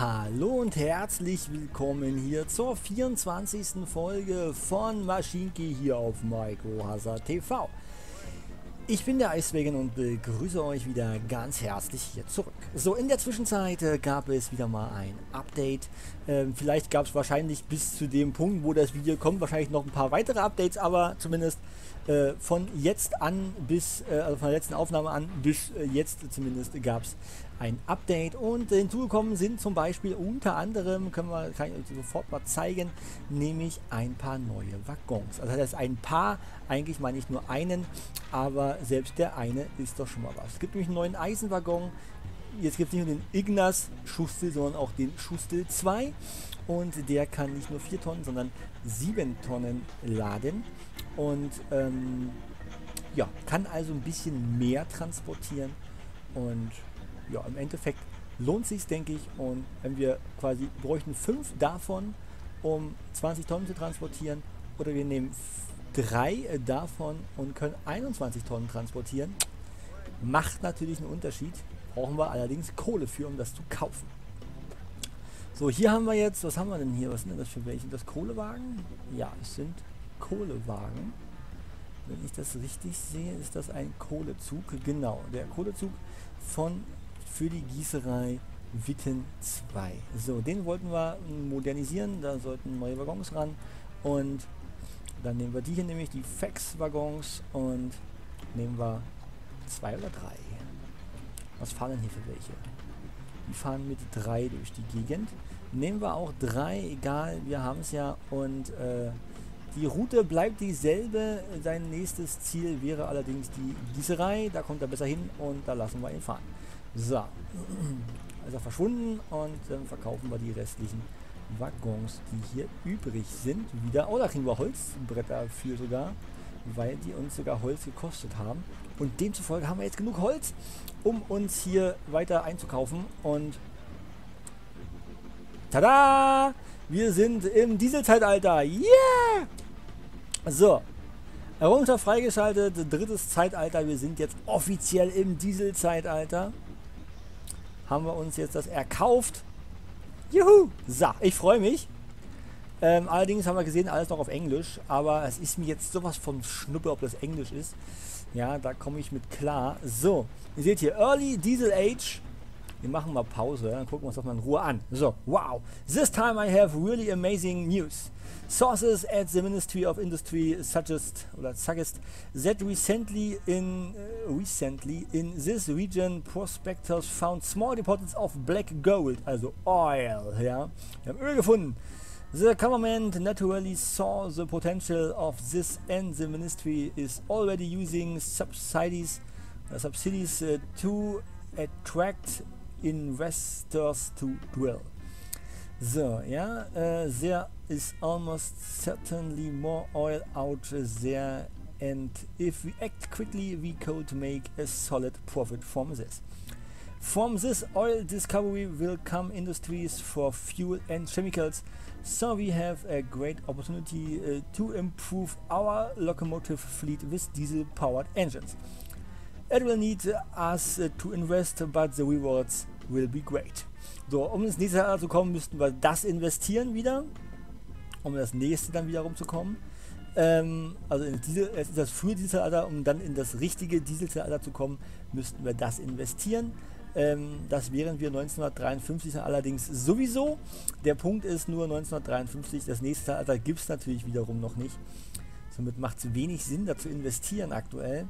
Hallo und herzlich willkommen hier zur 24. Folge von Maschinki hier auf Maiko Hazard TV. Ich bin der Eiswagen und begrüße euch wieder ganz herzlich hier zurück. So, in der Zwischenzeit äh, gab es wieder mal ein Update. Ähm, vielleicht gab es wahrscheinlich bis zu dem Punkt, wo das Video kommt, wahrscheinlich noch ein paar weitere Updates, aber zumindest äh, von jetzt an bis, äh, also von der letzten Aufnahme an bis äh, jetzt zumindest gab es ein Update und hinzugekommen sind zum Beispiel unter anderem, können wir, kann ich euch sofort mal zeigen, nämlich ein paar neue Waggons. Also das heißt ein paar, eigentlich meine ich nur einen, aber selbst der eine ist doch schon mal was. Es gibt nämlich einen neuen Eisenwaggon, jetzt gibt es nicht nur den Ignas Schustel, sondern auch den Schustel 2 und der kann nicht nur 4 Tonnen, sondern 7 Tonnen laden und ähm, ja, kann also ein bisschen mehr transportieren und ja, im Endeffekt lohnt sich denke ich. Und wenn wir quasi bräuchten fünf davon, um 20 Tonnen zu transportieren, oder wir nehmen drei davon und können 21 Tonnen transportieren, macht natürlich einen Unterschied. Brauchen wir allerdings Kohle für, um das zu kaufen. So, hier haben wir jetzt, was haben wir denn hier? Was sind denn das für welche? Das Kohlewagen? Ja, es sind Kohlewagen. Wenn ich das richtig sehe, ist das ein Kohlezug. Genau, der Kohlezug von für die Gießerei Witten 2. So, den wollten wir modernisieren, da sollten neue Waggons ran und dann nehmen wir die hier nämlich, die Fax-Waggons und nehmen wir zwei oder drei. Was fahren denn hier für welche? Die fahren mit drei durch die Gegend. Nehmen wir auch drei, egal, wir haben es ja und äh, die Route bleibt dieselbe. Sein nächstes Ziel wäre allerdings die Gießerei. Da kommt er besser hin und da lassen wir ihn fahren. So, er verschwunden und dann verkaufen wir die restlichen Waggons, die hier übrig sind, wieder. Oh, da kriegen wir Holzbretter für sogar, weil die uns sogar Holz gekostet haben. Und demzufolge haben wir jetzt genug Holz, um uns hier weiter einzukaufen. Und tada! Wir sind im Dieselzeitalter. Yeah! So. Errungenschaft freigeschaltet, drittes Zeitalter. Wir sind jetzt offiziell im Dieselzeitalter haben wir uns jetzt das erkauft. Juhu! So, ich freue mich. Ähm, allerdings haben wir gesehen, alles noch auf Englisch, aber es ist mir jetzt sowas von Schnuppe, ob das Englisch ist. Ja, da komme ich mit klar. So, ihr seht hier Early Diesel Age. Wir machen mal Pause, dann gucken wir uns das mal in Ruhe an. So, wow. This time I have really amazing news. Sources at the Ministry of Industry suggest or suggest that recently in uh, recently in this region prospectors found small deposits of black gold, also oil. Ja, wir haben Öl gefunden. The government naturally saw the potential of this, and the ministry is already using subsidies uh, subsidies uh, to attract investors to drill. So, yeah, uh, there is almost certainly more oil out there, and if we act quickly, we could make a solid profit from this. From this oil discovery will come industries for fuel and chemicals, so we have a great opportunity uh, to improve our locomotive fleet with diesel powered engines. It will need us to invest, but the rewards will be great. So, um ins nächste Jahr zu kommen, müssten wir das investieren wieder, um das nächste dann wiederum zu kommen. Ähm, also in diese, es ist das frühe Dieselzeitalter, um dann in das richtige Dieselzeitalter zu kommen, müssten wir das investieren. Ähm, das wären wir 1953 allerdings sowieso. Der Punkt ist nur 1953, das nächste Zeitalter gibt es natürlich wiederum noch nicht. Somit macht es wenig Sinn, da zu investieren aktuell.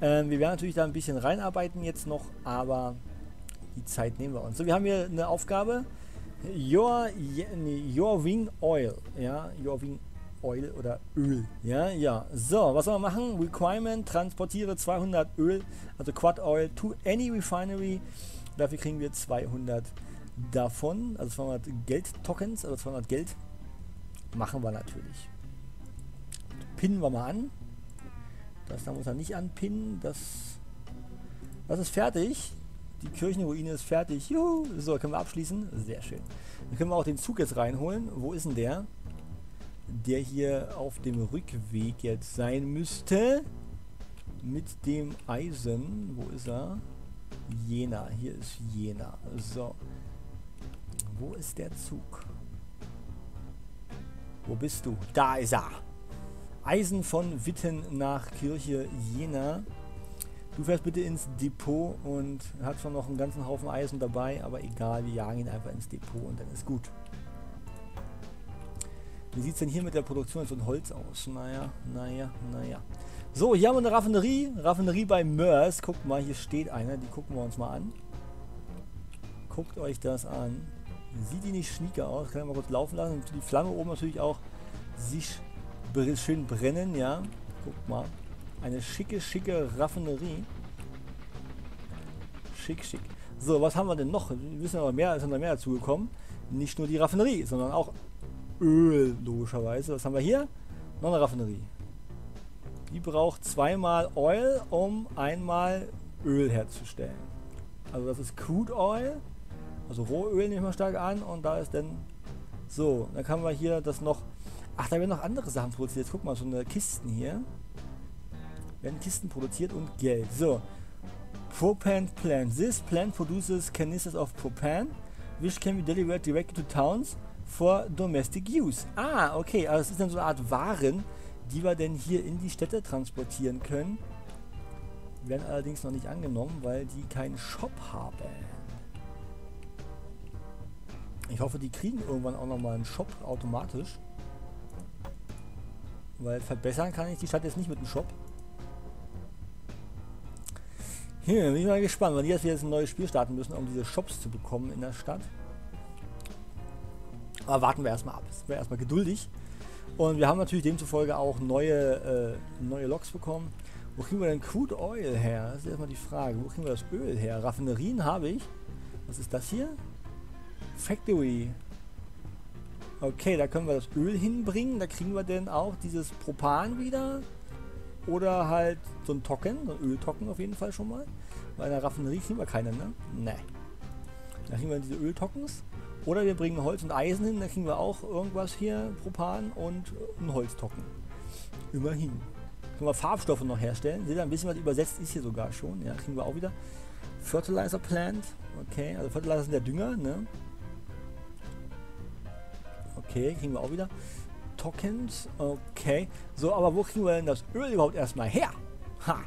Ähm, wir werden natürlich da ein bisschen reinarbeiten jetzt noch, aber die Zeit nehmen wir uns. So, wir haben hier eine Aufgabe. Your, your Wing Oil. Ja, Your Wing Oil oder Öl. Ja, ja. So, was soll man machen? Requirement, transportiere 200 Öl, also Quad Oil, to any refinery. Dafür kriegen wir 200 davon, also 200 Geld-Tokens, also 200 Geld. Machen wir natürlich. Pinnen wir mal an. Das da muss er nicht anpinnen. Das, das ist fertig. Die Kirchenruine ist fertig. Juhu. So, können wir abschließen. Sehr schön. Dann können wir auch den Zug jetzt reinholen. Wo ist denn der? Der hier auf dem Rückweg jetzt sein müsste. Mit dem Eisen. Wo ist er? Jena. Hier ist Jena. So. Wo ist der Zug? Wo bist du? Da ist er. Eisen von Witten nach Kirche Jena. Du fährst bitte ins Depot und hat schon noch einen ganzen Haufen Eisen dabei, aber egal, wir jagen ihn einfach ins Depot und dann ist gut. Wie sieht es denn hier mit der Produktion von Holz aus? Naja, naja, naja. So, hier haben wir eine Raffinerie. Raffinerie bei Mörs. Guckt mal, hier steht eine. Die gucken wir uns mal an. Guckt euch das an. Sieht die nicht schnieke aus? Kann ich mal kurz laufen lassen. Die Flamme oben natürlich auch sich schön brennen, ja. Guckt mal. Eine schicke, schicke Raffinerie. Schick, schick. So, was haben wir denn noch? Wir wissen aber mehr, es sind noch mehr dazugekommen. Nicht nur die Raffinerie, sondern auch Öl, logischerweise. Was haben wir hier? Noch eine Raffinerie. Die braucht zweimal Oil, um einmal Öl herzustellen. Also das ist Crude Oil, also Rohöl nehme ich mal stark an und da ist dann so, dann kann man hier das noch, ach da werden noch andere Sachen produziert. Guck mal, so eine Kisten hier. Werden Kisten produziert und Geld. So, Propane plant. This plant produces canisters of propane, which can be delivered directly to towns for domestic use. Ah, okay, also es ist dann so eine Art Waren, die wir denn hier in die Städte transportieren können. Werden allerdings noch nicht angenommen, weil die keinen Shop haben. Ich hoffe, die kriegen irgendwann auch nochmal einen Shop automatisch. Weil verbessern kann ich die Stadt jetzt nicht mit dem Shop. Hier, bin ich mal gespannt, weil die jetzt ein neues Spiel starten müssen, um diese Shops zu bekommen in der Stadt. Aber warten wir erstmal ab. Sind wir erstmal geduldig. Und wir haben natürlich demzufolge auch neue, äh, neue Loks bekommen. Wo kriegen wir denn Crude Oil her? Das ist erstmal die Frage. Wo kriegen wir das Öl her? Raffinerien habe ich. Was ist das hier? Factory. Okay, da können wir das Öl hinbringen. Da kriegen wir denn auch dieses Propan wieder. Oder halt so ein Tocken, so ein Öltocken auf jeden Fall schon mal. Bei einer Raffinerie kriegen wir keine, ne? Ne. Da kriegen wir diese Öltockens. Oder wir bringen Holz und Eisen hin, da kriegen wir auch irgendwas hier, Propan und ein Holztocken. Immerhin. Können wir Farbstoffe noch herstellen. Seht ihr, ein bisschen was übersetzt ist hier sogar schon. Ja, kriegen wir auch wieder. Fertilizer Plant. Okay, also Fertilizer sind der Dünger, ne? Okay, kriegen wir auch wieder. Tokens. Okay. So, aber wo kriegen wir denn das Öl überhaupt erstmal her? Ha!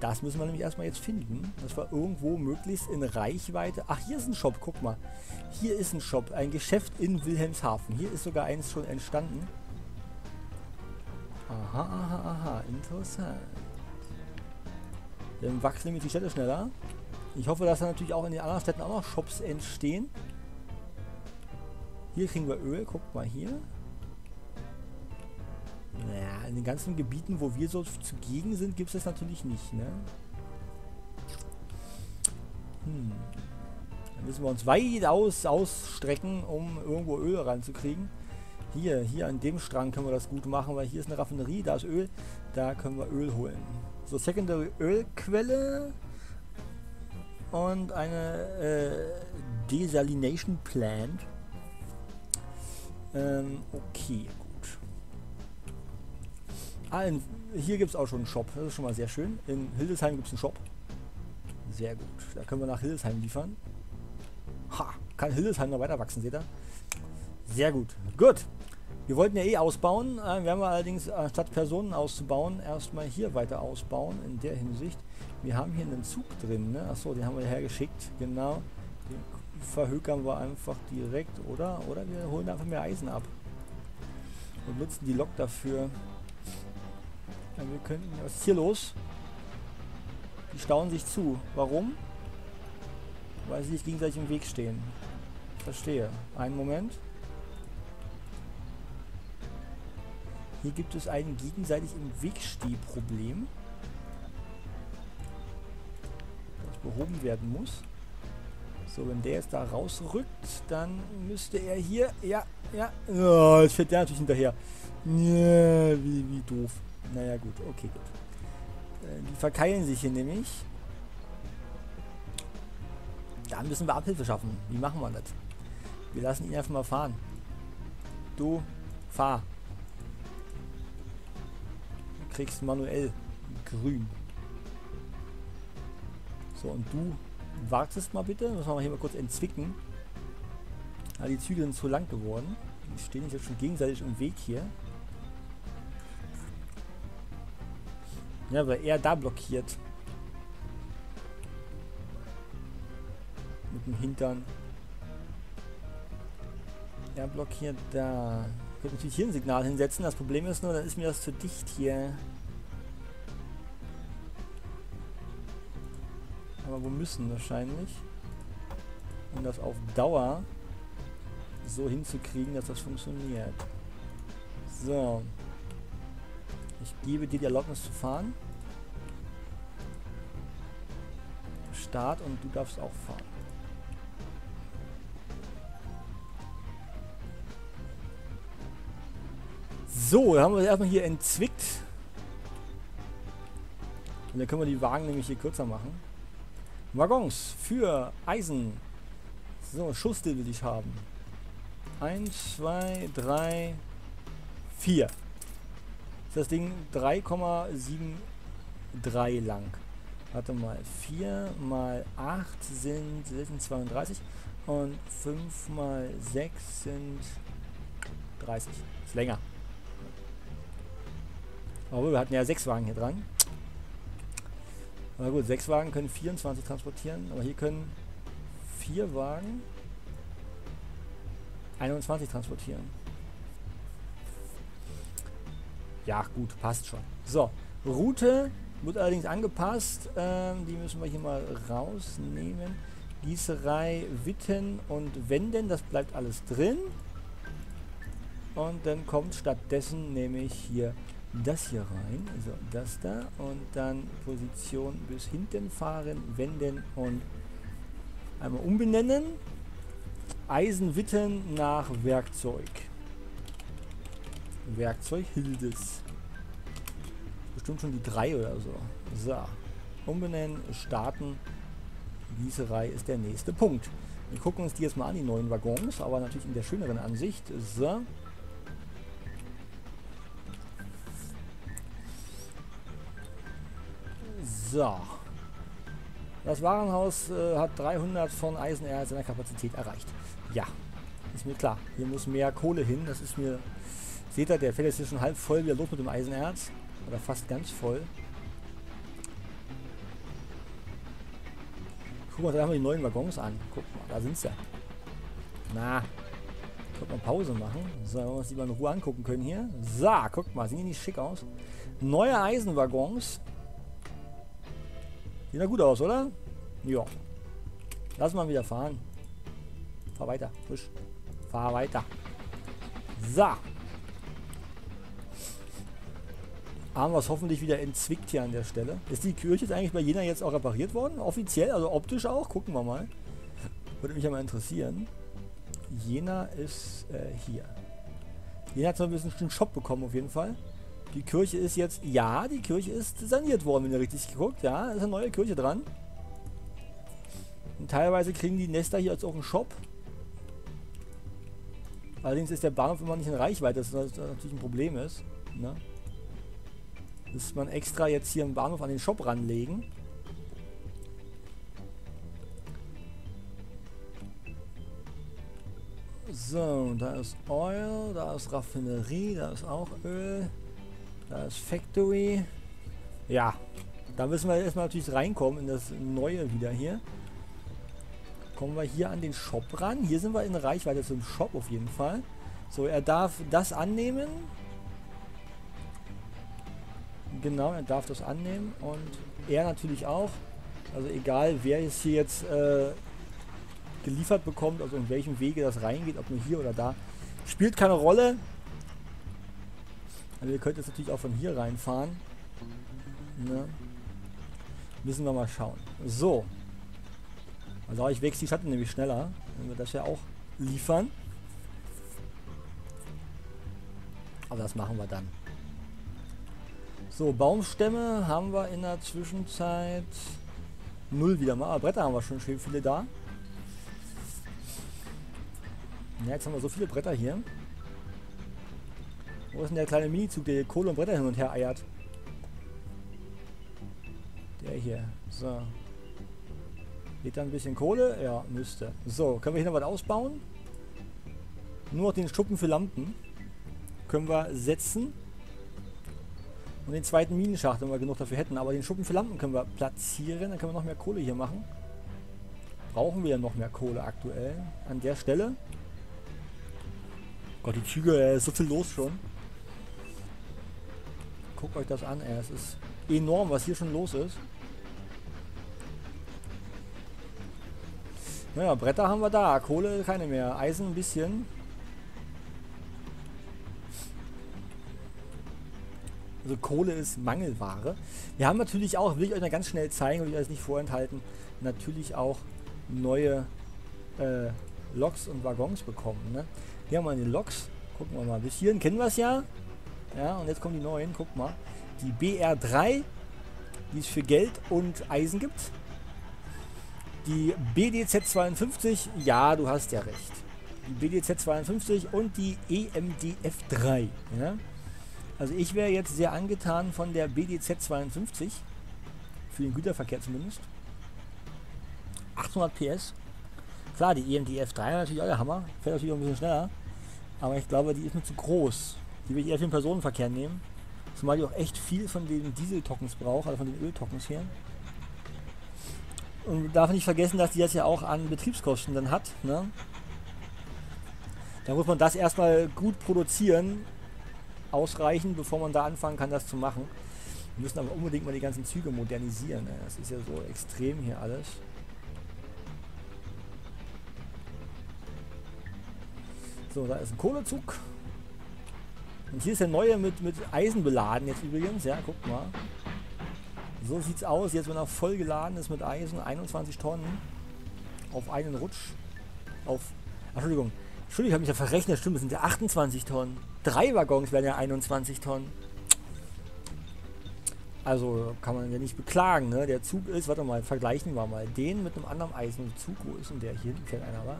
Das müssen wir nämlich erstmal jetzt finden. Das war irgendwo möglichst in Reichweite. Ach, hier ist ein Shop, guck mal. Hier ist ein Shop, ein Geschäft in Wilhelmshaven. Hier ist sogar eins schon entstanden. Aha, aha, aha, interessant. Dann wachsen nämlich die Städte schneller. Ich hoffe, dass da natürlich auch in den anderen Städten auch noch Shops entstehen. Hier kriegen wir Öl, guckt mal hier. Naja, in den ganzen Gebieten, wo wir so zugegen sind, gibt es das natürlich nicht, ne? Hm. Dann müssen wir uns weit aus, ausstrecken, um irgendwo Öl ranzukriegen. Hier, hier an dem Strang können wir das gut machen, weil hier ist eine Raffinerie, da ist Öl, da können wir Öl holen. So, Secondary Ölquelle und eine äh, Desalination Plant. Ähm, okay, Ah, in, hier gibt es auch schon einen Shop. Das ist schon mal sehr schön. In Hildesheim gibt es einen Shop. Sehr gut. Da können wir nach Hildesheim liefern. Ha! Kann Hildesheim noch weiter wachsen, seht ihr? Sehr gut. Gut. Wir wollten ja eh ausbauen. Äh, wir haben allerdings, anstatt Personen auszubauen, erstmal hier weiter ausbauen. In der Hinsicht. Wir haben hier einen Zug drin. Ne? Achso, den haben wir hergeschickt. Genau. Den verhökern wir einfach direkt, oder? Oder wir holen einfach mehr Eisen ab. Und nutzen die Lok dafür. Ja, wir könnten. Was ist hier los? Die stauen sich zu. Warum? Weil sie sich gegenseitig im Weg stehen. Verstehe. Einen Moment. Hier gibt es ein gegenseitig im Weg Problem. Das behoben werden muss. So, wenn der jetzt da rausrückt, dann müsste er hier... Ja, ja. Oh, jetzt fährt der natürlich hinterher. Ja, wie, wie doof. Naja, gut. Okay, gut. Äh, die verkeilen sich hier nämlich. Da müssen wir Abhilfe schaffen. Wie machen wir das? Wir lassen ihn einfach mal fahren. Du, fahr. Du kriegst manuell grün. So, und du wartest mal bitte. Müssen wir mal hier mal kurz entzwicken. Ah, die Züge sind zu lang geworden. Die stehen jetzt schon gegenseitig im Weg hier. Ja, weil er da blockiert. Mit dem Hintern. Er blockiert da. Ich könnte natürlich hier ein Signal hinsetzen. Das Problem ist nur, dann ist mir das zu dicht hier. Aber wo müssen wahrscheinlich. Um das auf Dauer so hinzukriegen, dass das funktioniert. So. Ich gebe dir die Erlaubnis zu fahren. Start und du darfst auch fahren. So, haben wir erstmal hier entzwickt. Und dann können wir die Wagen nämlich hier kürzer machen. Waggons für Eisen. So, Schussdill will ich haben. 1, 2, 3, 4. Ist das Ding 3,73 lang. Warte mal, 4 mal 8 sind, sind 32 und 5 mal 6 sind 30. Ist länger. Aber wir hatten ja 6 Wagen hier dran. Aber gut, 6 Wagen können 24 transportieren, aber hier können 4 Wagen 21 transportieren. Ja, gut, passt schon. So, Route wird allerdings angepasst. Ähm, die müssen wir hier mal rausnehmen. Gießerei, Witten und Wenden, das bleibt alles drin. Und dann kommt stattdessen nämlich hier das hier rein. Also das da. Und dann Position bis hinten fahren, wenden und einmal umbenennen. Eisenwitten nach Werkzeug. Werkzeug Hildes. Bestimmt schon die 3 oder so. So. Umbenennen, starten. Gießerei ist der nächste Punkt. Wir gucken uns die jetzt mal an, die neuen Waggons, aber natürlich in der schöneren Ansicht. So. So. Das Warenhaus äh, hat 300 von Eisenerz seiner Kapazität erreicht. Ja, ist mir klar. Hier muss mehr Kohle hin. Das ist mir... Seht ihr, der fällt jetzt hier schon halb voll wieder los mit dem Eisenerz. Oder fast ganz voll. Guck mal, da haben wir die neuen Waggons an. Guck mal, da sind sie. Na, Können wir Pause machen. So, wenn wir uns die mal in Ruhe angucken können hier. So, guck mal, sehen die nicht schick aus? Neue Eisenwaggons. Sieht ja gut aus, oder? Ja. Lass mal wieder fahren. Fahr weiter. Frisch. Fahr weiter. So. Haben wir es hoffentlich wieder entzwickt hier an der Stelle. Ist die Kirche jetzt eigentlich bei Jena jetzt auch repariert worden? Offiziell, also optisch auch? Gucken wir mal. Würde mich ja mal interessieren. Jena ist äh, hier. Jena hat so ein bisschen einen Shop bekommen auf jeden Fall. Die Kirche ist jetzt, ja, die Kirche ist saniert worden, wenn ihr richtig geguckt. Ja, ist eine neue Kirche dran. Und teilweise kriegen die Nester hier jetzt auch einen Shop. Allerdings ist der Bahnhof immer nicht in Reichweite, das, natürlich ein Problem ist. Ne? Muss man extra jetzt hier im Bahnhof an den Shop ranlegen. So, da ist Oil, da ist Raffinerie, da ist auch Öl, da ist Factory. Ja, da müssen wir erstmal natürlich reinkommen in das Neue wieder hier. Kommen wir hier an den Shop ran. Hier sind wir in Reichweite zum Shop auf jeden Fall. So, er darf das annehmen. Genau, er darf das annehmen. Und er natürlich auch. Also egal, wer es hier jetzt äh, geliefert bekommt, also in welchem Wege das reingeht, ob nur hier oder da, spielt keine Rolle. Also ihr könnt jetzt natürlich auch von hier reinfahren. Ne? Müssen wir mal schauen. So, also ich wächst die Schatten nämlich schneller, wenn wir das ja auch liefern. Aber das machen wir dann. So, Baumstämme haben wir in der Zwischenzeit null wieder mal. Aber Bretter haben wir schon schön viele da. Ja, jetzt haben wir so viele Bretter hier. Wo ist denn der kleine Minizug, der Kohle und Bretter hin und her eiert? Der hier. So. Geht da ein bisschen Kohle? Ja, müsste. So, können wir hier noch was ausbauen? Nur noch den Schuppen für Lampen können wir setzen. Und den zweiten Minenschacht, wenn wir genug dafür hätten. Aber den Schuppen für Lampen können wir platzieren. Dann können wir noch mehr Kohle hier machen. Brauchen wir ja noch mehr Kohle aktuell an der Stelle. Gott, die Züge, äh, ist so viel los schon. Guckt euch das an, ey. Es ist enorm, was hier schon los ist. Naja, Bretter haben wir da. Kohle keine mehr. Eisen ein bisschen. Also Kohle ist Mangelware. Wir haben natürlich auch, will ich euch noch ganz schnell zeigen, will ich euch nicht vorenthalten, natürlich auch neue äh, Loks und Waggons bekommen. Ne? Hier haben wir die Loks. Gucken wir mal. Bis hierhin kennen wir es ja. Ja, und jetzt kommen die neuen. Guck mal. Die BR3, die es für Geld und Eisen gibt. Die BDZ 52, ja, du hast ja recht. Die BDZ 52 und die EMDF 3. Ja? Also ich wäre jetzt sehr angetan von der BDZ 52. Für den Güterverkehr zumindest. 800 PS. Klar, die EMDF 3 natürlich auch der Hammer. Fährt natürlich auch ein bisschen schneller. Aber ich glaube, die ist mir zu groß. Die will ich eher für den Personenverkehr nehmen. Zumal die auch echt viel von den Dieseltockens braucht, also von den Öltockens her. Und darf nicht vergessen, dass die das ja auch an Betriebskosten dann hat. Ne? Da muss man das erstmal gut produzieren, ausreichen, bevor man da anfangen kann, das zu machen. Wir müssen aber unbedingt mal die ganzen Züge modernisieren. Ne? Das ist ja so extrem hier alles. So, da ist ein Kohlezug. Hier ist der neue mit, mit Eisen beladen jetzt übrigens. Ja, guckt mal. So sieht's aus, jetzt wenn er voll geladen ist mit Eisen, 21 Tonnen auf einen Rutsch. Auf. Entschuldigung. Entschuldigung, ich habe mich ja verrechnet, stimmt, das sind ja 28 Tonnen. Drei Waggons werden ja 21 Tonnen. Also kann man ja nicht beklagen, ne? Der Zug ist, warte mal, vergleichen wir mal den mit einem anderen Eisenzug. Wo ist denn der? Hier hinten fährt einer, wa?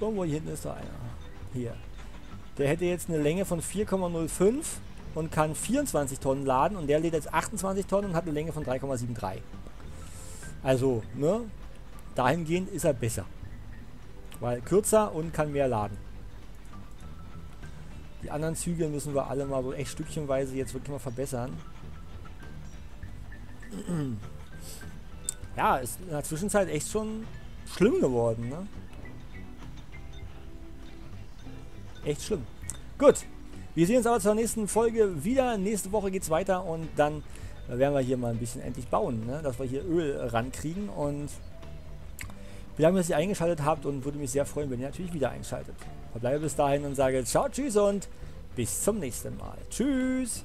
Irgendwo hier hinten ist da einer. Hier. Der hätte jetzt eine Länge von 4,05 und kann 24 Tonnen laden und der lädt jetzt 28 Tonnen und hat eine Länge von 3,73. Also, ne? Dahingehend ist er besser. Weil kürzer und kann mehr laden. Die anderen Züge müssen wir alle mal so echt stückchenweise jetzt wirklich mal verbessern. Ja, ist in der Zwischenzeit echt schon schlimm geworden, ne? Echt schlimm. Gut, wir sehen uns aber zur nächsten Folge wieder. Nächste Woche geht es weiter und dann werden wir hier mal ein bisschen endlich bauen, ne? dass wir hier Öl rankriegen. Und wir haben, dass ihr eingeschaltet habt und würde mich sehr freuen, wenn ihr natürlich wieder einschaltet. Verbleibe bis dahin und sage ciao, tschüss und bis zum nächsten Mal. Tschüss!